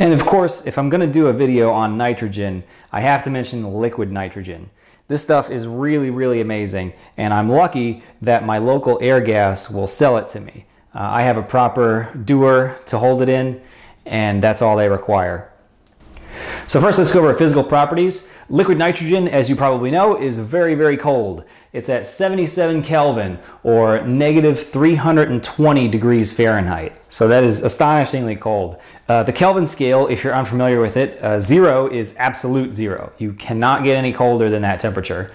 And of course, if I'm going to do a video on nitrogen, I have to mention liquid nitrogen. This stuff is really, really amazing, and I'm lucky that my local Airgas will sell it to me. Uh, I have a proper dewar to hold it in, and that's all they require. So first let's go over physical properties. Liquid nitrogen, as you probably know, is very, very cold. It's at 77 Kelvin or negative 320 degrees Fahrenheit. So that is astonishingly cold. Uh, the Kelvin scale, if you're unfamiliar with it, uh, zero is absolute zero. You cannot get any colder than that temperature.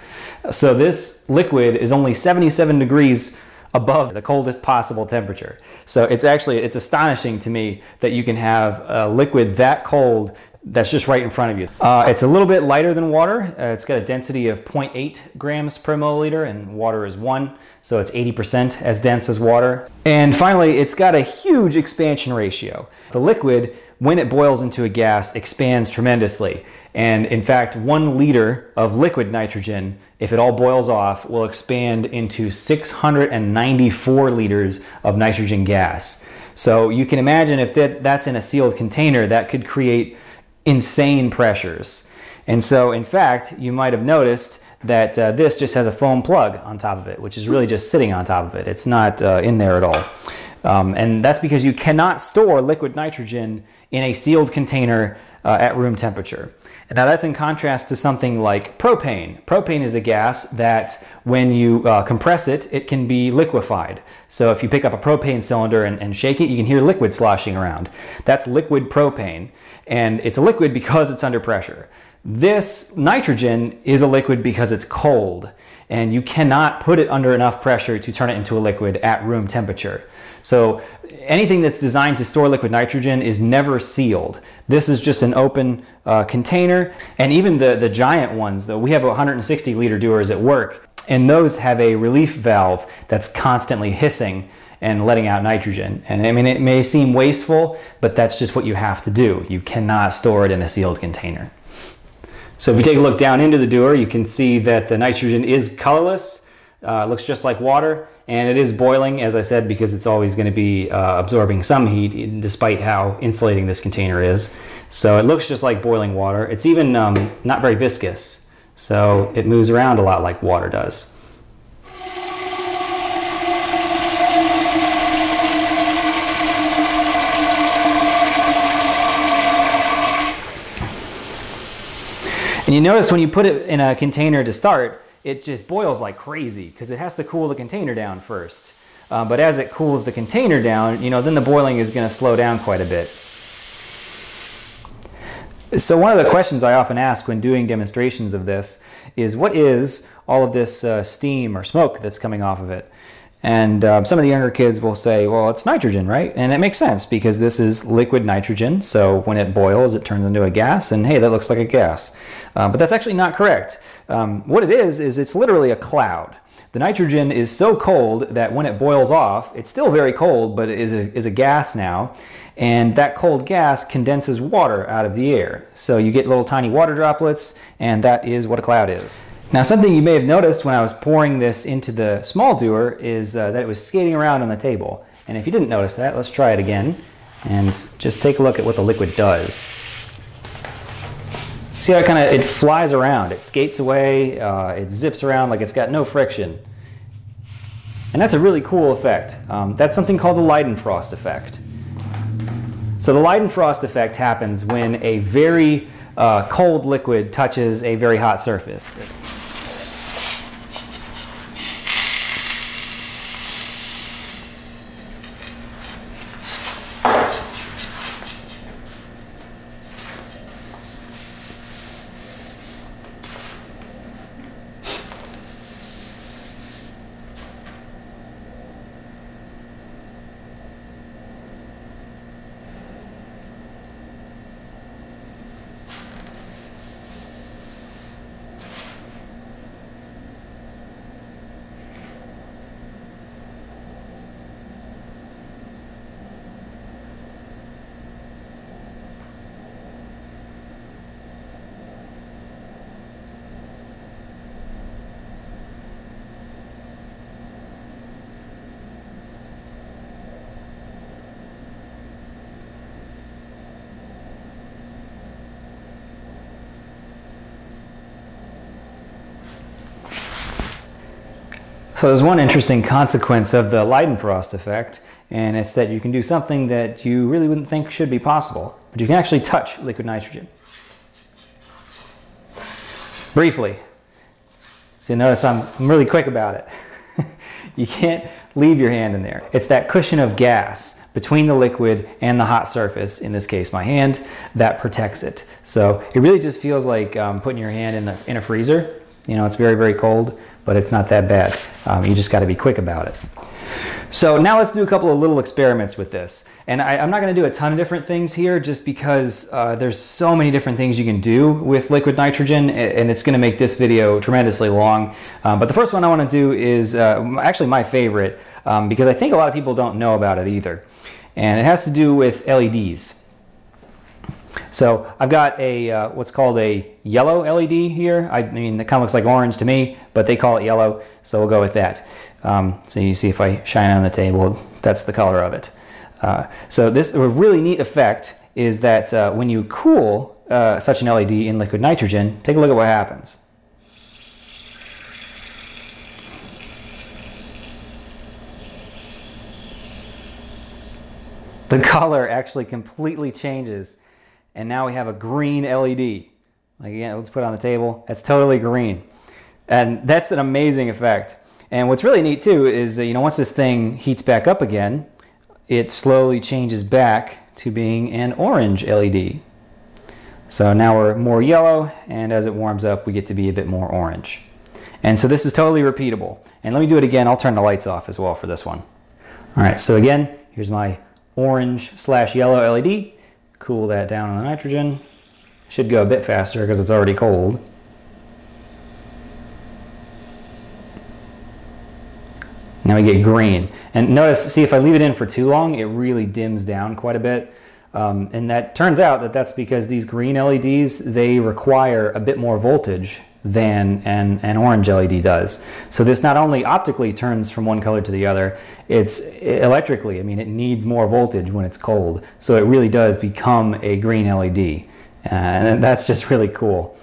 So this liquid is only 77 degrees above the coldest possible temperature. So it's actually, it's astonishing to me that you can have a liquid that cold that's just right in front of you. Uh, it's a little bit lighter than water. Uh, it's got a density of 0.8 grams per milliliter and water is one, so it's 80% as dense as water. And finally, it's got a huge expansion ratio. The liquid, when it boils into a gas, expands tremendously. And in fact, one liter of liquid nitrogen, if it all boils off, will expand into 694 liters of nitrogen gas. So you can imagine if that, that's in a sealed container, that could create insane pressures. And so, in fact, you might have noticed that uh, this just has a foam plug on top of it, which is really just sitting on top of it. It's not uh, in there at all. Um, and that's because you cannot store liquid nitrogen in a sealed container uh, at room temperature. Now that's in contrast to something like propane. Propane is a gas that when you uh, compress it, it can be liquefied. So if you pick up a propane cylinder and, and shake it, you can hear liquid sloshing around. That's liquid propane and it's a liquid because it's under pressure. This nitrogen is a liquid because it's cold, and you cannot put it under enough pressure to turn it into a liquid at room temperature. So anything that's designed to store liquid nitrogen is never sealed. This is just an open uh, container, and even the, the giant ones, though we have 160 liter dewars at work, and those have a relief valve that's constantly hissing and letting out nitrogen. And I mean, it may seem wasteful, but that's just what you have to do. You cannot store it in a sealed container. So if you take a look down into the dewar, you can see that the nitrogen is colorless. Uh, looks just like water, and it is boiling, as I said, because it's always going to be uh, absorbing some heat, despite how insulating this container is. So it looks just like boiling water. It's even um, not very viscous, so it moves around a lot like water does. And you notice when you put it in a container to start, it just boils like crazy because it has to cool the container down first. Uh, but as it cools the container down, you know, then the boiling is going to slow down quite a bit. So one of the questions I often ask when doing demonstrations of this is what is all of this uh, steam or smoke that's coming off of it? And um, some of the younger kids will say, well, it's nitrogen, right? And it makes sense because this is liquid nitrogen. So when it boils, it turns into a gas. And hey, that looks like a gas. Uh, but that's actually not correct. Um, what it is, is it's literally a cloud. The nitrogen is so cold that when it boils off, it's still very cold, but it is a, is a gas now. And that cold gas condenses water out of the air. So you get little tiny water droplets, and that is what a cloud is. Now something you may have noticed when I was pouring this into the small dewar is uh, that it was skating around on the table. And if you didn't notice that, let's try it again and just take a look at what the liquid does. See how it kind of, it flies around, it skates away, uh, it zips around like it's got no friction. And that's a really cool effect. Um, that's something called the Leidenfrost effect. So the Leidenfrost effect happens when a very uh, cold liquid touches a very hot surface. So there's one interesting consequence of the Leidenfrost effect, and it's that you can do something that you really wouldn't think should be possible, but you can actually touch liquid nitrogen. Briefly. So you notice I'm, I'm really quick about it. you can't leave your hand in there. It's that cushion of gas between the liquid and the hot surface, in this case my hand, that protects it. So it really just feels like um, putting your hand in, the, in a freezer. You know, it's very, very cold, but it's not that bad. Um, you just got to be quick about it. So now let's do a couple of little experiments with this. And I, am not going to do a ton of different things here just because uh, there's so many different things you can do with liquid nitrogen and it's going to make this video tremendously long. Um, but the first one I want to do is uh, actually my favorite um, because I think a lot of people don't know about it either. And it has to do with LEDs. So I've got a uh, what's called a yellow LED here. I mean, it kind of looks like orange to me, but they call it yellow, so we'll go with that. Um, so you see if I shine on the table, that's the color of it. Uh, so this a really neat effect is that uh, when you cool uh, such an LED in liquid nitrogen, take a look at what happens. The color actually completely changes and now we have a green LED. Like again, let's put it on the table. That's totally green. And that's an amazing effect. And what's really neat too is, that you know, once this thing heats back up again, it slowly changes back to being an orange LED. So now we're more yellow, and as it warms up, we get to be a bit more orange. And so this is totally repeatable. And let me do it again. I'll turn the lights off as well for this one. All right, so again, here's my orange slash yellow LED. Cool that down on the nitrogen. Should go a bit faster because it's already cold. Now we get green. And notice, see if I leave it in for too long, it really dims down quite a bit. Um, and that turns out that that's because these green LEDs, they require a bit more voltage than an, an orange LED does. So this not only optically turns from one color to the other, it's electrically, I mean, it needs more voltage when it's cold. So it really does become a green LED. Uh, and that's just really cool.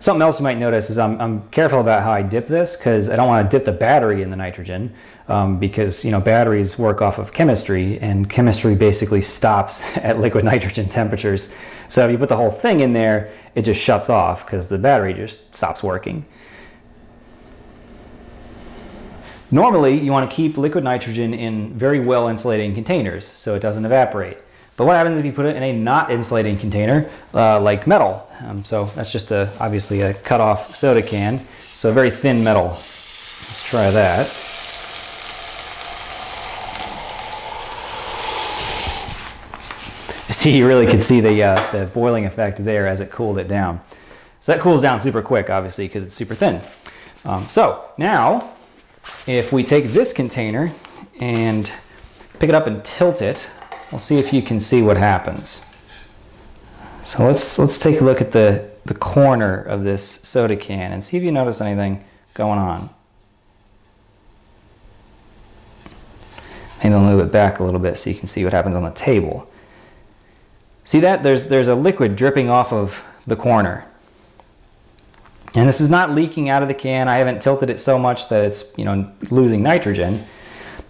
Something else you might notice is I'm, I'm careful about how I dip this because I don't want to dip the battery in the nitrogen um, because you know batteries work off of chemistry and chemistry basically stops at liquid nitrogen temperatures. So if you put the whole thing in there, it just shuts off because the battery just stops working. Normally, you want to keep liquid nitrogen in very well insulating containers so it doesn't evaporate. But what happens if you put it in a not insulating container uh, like metal? Um, so that's just a, obviously a cut off soda can. So very thin metal. Let's try that. See, you really could see the, uh, the boiling effect there as it cooled it down. So that cools down super quick, obviously, because it's super thin. Um, so now, if we take this container and pick it up and tilt it, We'll see if you can see what happens. So let's let's take a look at the, the corner of this soda can and see if you notice anything going on. Maybe I'll move it back a little bit so you can see what happens on the table. See that? There's, there's a liquid dripping off of the corner. And this is not leaking out of the can. I haven't tilted it so much that it's you know losing nitrogen.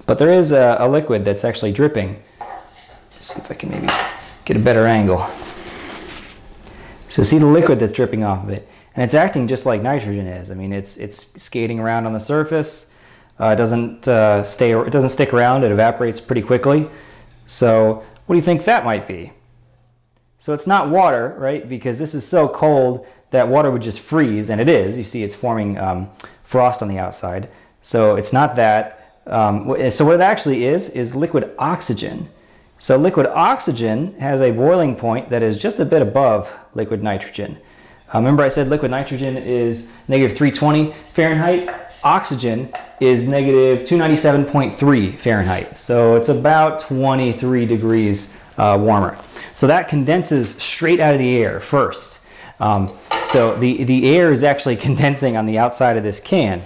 But there is a, a liquid that's actually dripping see if I can maybe get a better angle. So see the liquid that's dripping off of it. And it's acting just like nitrogen is. I mean, it's, it's skating around on the surface. Uh, it doesn't uh, stay, it doesn't stick around. It evaporates pretty quickly. So what do you think that might be? So it's not water, right? Because this is so cold that water would just freeze, and it is. You see it's forming um, frost on the outside. So it's not that. Um, so what it actually is, is liquid oxygen. So liquid oxygen has a boiling point that is just a bit above liquid nitrogen. Uh, remember I said liquid nitrogen is negative 320 Fahrenheit. Oxygen is negative 297.3 Fahrenheit. So it's about 23 degrees uh, warmer. So that condenses straight out of the air first. Um, so the, the air is actually condensing on the outside of this can,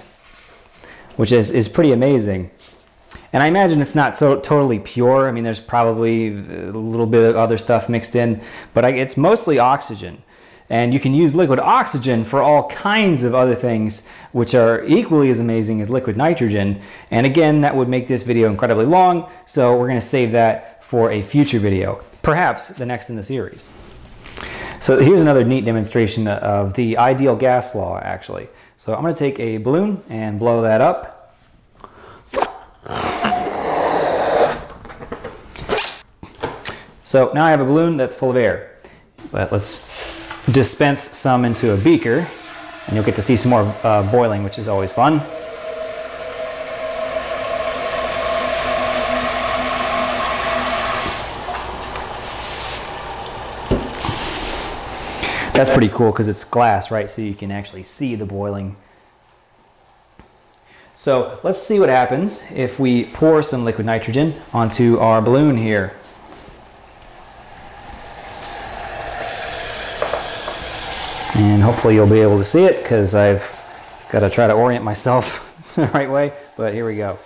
which is, is pretty amazing. And I imagine it's not so totally pure. I mean, there's probably a little bit of other stuff mixed in, but I, it's mostly oxygen. And you can use liquid oxygen for all kinds of other things, which are equally as amazing as liquid nitrogen. And again, that would make this video incredibly long, so we're gonna save that for a future video, perhaps the next in the series. So here's another neat demonstration of the ideal gas law, actually. So I'm gonna take a balloon and blow that up. So now I have a balloon that's full of air. But let's dispense some into a beaker and you'll get to see some more uh, boiling, which is always fun. That's pretty cool because it's glass, right? So you can actually see the boiling. So let's see what happens if we pour some liquid nitrogen onto our balloon here. And hopefully you'll be able to see it because I've got to try to orient myself the right way. But here we go.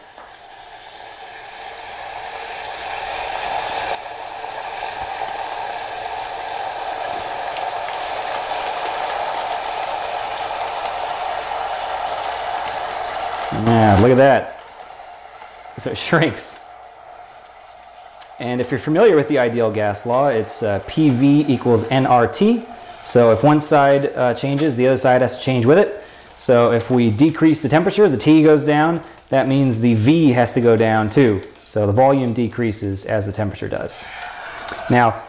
Look at that. So it shrinks. And if you're familiar with the ideal gas law, it's uh, PV equals nRT. So if one side uh, changes, the other side has to change with it. So if we decrease the temperature, the T goes down, that means the V has to go down too. So the volume decreases as the temperature does. Now,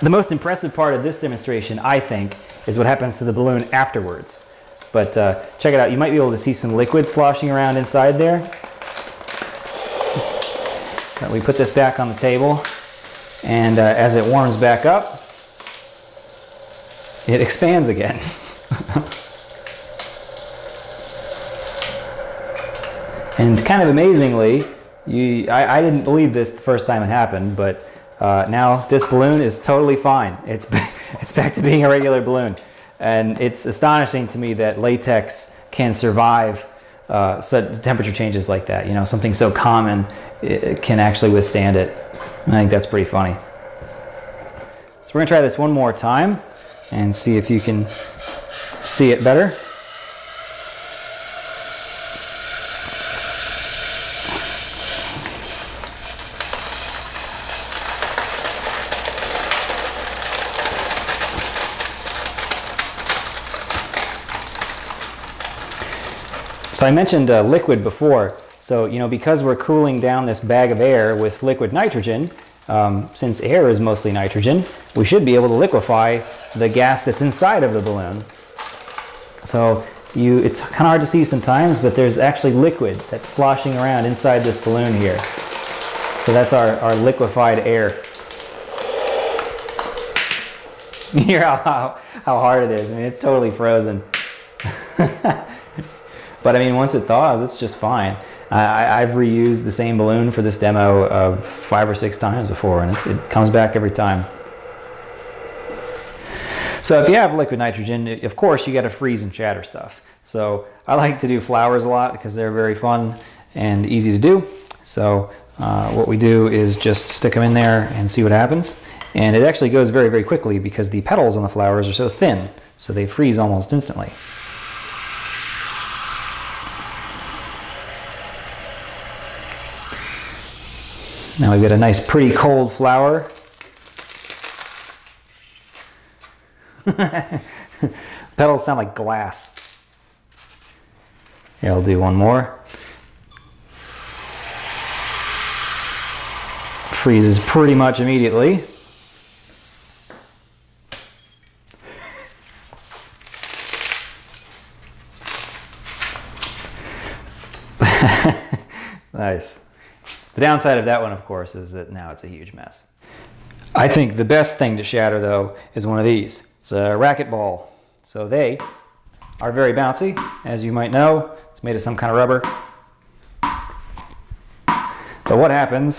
the most impressive part of this demonstration, I think, is what happens to the balloon afterwards. But uh, check it out, you might be able to see some liquid sloshing around inside there. we put this back on the table, and uh, as it warms back up, it expands again. and kind of amazingly, you, I, I, didn't believe this the first time it happened, but uh, now this balloon is totally fine. It's, it's back to being a regular balloon. And it's astonishing to me that latex can survive uh, temperature changes like that. You know, something so common can actually withstand it. And I think that's pretty funny. So we're gonna try this one more time and see if you can see it better. So I mentioned uh, liquid before. So, you know, because we're cooling down this bag of air with liquid nitrogen, um, since air is mostly nitrogen, we should be able to liquefy the gas that's inside of the balloon. So you, it's kind of hard to see sometimes, but there's actually liquid that's sloshing around inside this balloon here. So that's our, our liquefied air. You hear how, how, how hard it is. I mean, it's totally frozen. but I mean, once it thaws, it's just fine. I, have reused the same balloon for this demo uh, five or six times before, and it comes back every time. So if you have liquid nitrogen, of course you got to freeze and shatter stuff. So I like to do flowers a lot because they're very fun and easy to do. So uh, what we do is just stick them in there and see what happens. And it actually goes very, very quickly because the petals on the flowers are so thin, so they freeze almost instantly. Now we've got a nice pretty cold flower. Petals sound like glass. Here, I'll do one more. Freezes pretty much immediately. nice. The downside of that one, of course, is that now it's a huge mess. I think the best thing to shatter, though, is one of these. It's a racquetball. So they are very bouncy, as you might know. It's made of some kind of rubber. But what happens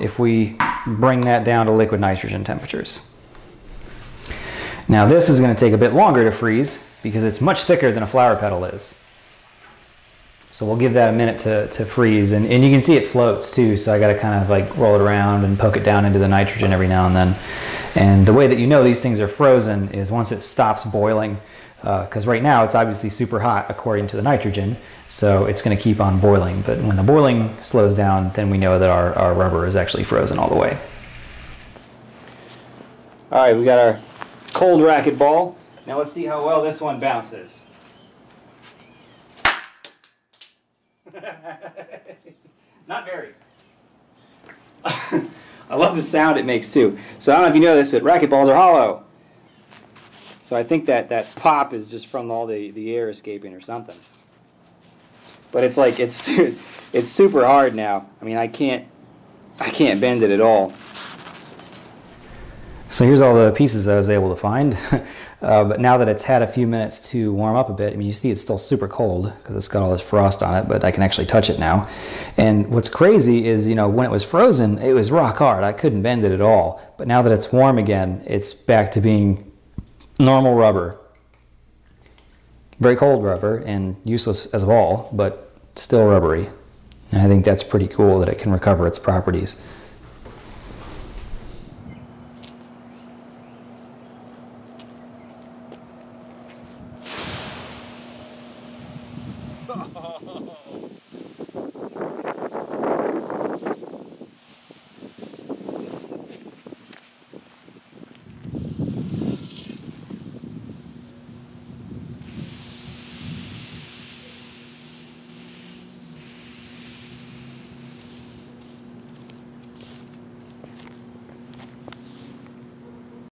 if we bring that down to liquid nitrogen temperatures? Now this is going to take a bit longer to freeze because it's much thicker than a flower petal is. So we'll give that a minute to, to freeze. And, and you can see it floats too, so I gotta kind of like roll it around and poke it down into the nitrogen every now and then. And the way that you know these things are frozen is once it stops boiling, because uh, right now it's obviously super hot according to the nitrogen, so it's going to keep on boiling. But when the boiling slows down, then we know that our, our rubber is actually frozen all the way. All right, we got our cold racket ball. Now let's see how well this one bounces. Not very. I love the sound it makes too. So I don't know if you know this, but racket balls are hollow. So I think that that pop is just from all the, the air escaping or something. But it's like it's it's super hard now. I mean I can't I can't bend it at all. So here's all the pieces I was able to find. uh, but now that it's had a few minutes to warm up a bit, I mean, you see it's still super cold because it's got all this frost on it, but I can actually touch it now. And what's crazy is, you know, when it was frozen, it was rock hard. I couldn't bend it at all. But now that it's warm again, it's back to being normal rubber. Very cold rubber and useless as of all, but still rubbery. And I think that's pretty cool that it can recover its properties. ハハハハ。